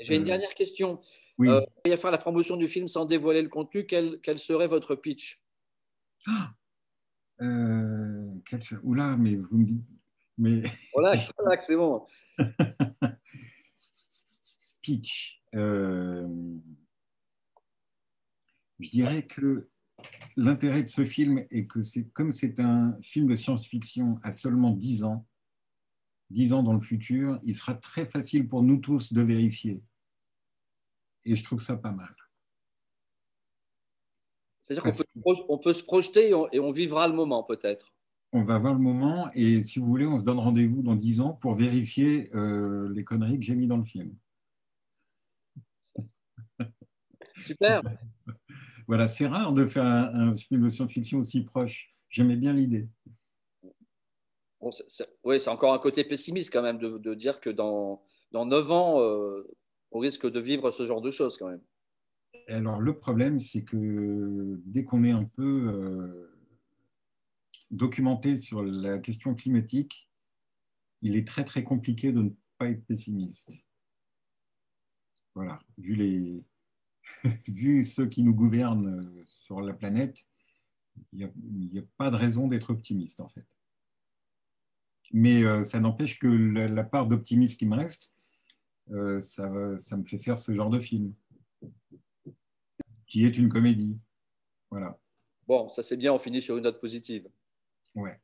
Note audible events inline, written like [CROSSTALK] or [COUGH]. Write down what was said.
J'ai une dernière question. Oui. Euh, faire la promotion du film sans dévoiler le contenu. Quel, quel serait votre pitch? Euh, quel- Oula, mais vous me dites. Mais [LAUGHS] Voilà, voilà, c'est bon. [LAUGHS] pitch. euh, je dirais que l'intérêt de ce film est que c'est comme c'est un film de science-fiction à seulement 10 ans, 10 ans dans le futur, il sera très facile pour nous tous de vérifier. Et je trouve ça pas mal. C'est-à-dire qu'on peut, se pro- on peut se projeter et on, et on vivra le moment peut-être. On va voir le moment et si vous voulez, on se donne rendez-vous dans 10 ans pour vérifier euh, les conneries que j'ai mis dans le film. [LAUGHS] Super. [LAUGHS] Voilà, c'est rare de faire un, un film de science-fiction aussi proche. J'aimais bien l'idée. Bon, oui, c'est encore un côté pessimiste quand même de, de dire que dans, dans 9 ans, euh, on risque de vivre ce genre de choses quand même. Alors, le problème, c'est que dès qu'on est un peu euh, documenté sur la question climatique, il est très, très compliqué de ne pas être pessimiste. Voilà, vu, les, [LAUGHS] vu ceux qui nous gouvernent euh, sur la planète, il n'y a, pas de raison d'être optimiste, en fait. Mais euh, ça n'empêche que la, la part d'optimisme qui me reste, ça, va- ça me fait faire ce genre de film qui est une comédie. Voilà. Bon, ça c'est bien, on finit sur une note positive. Ouais.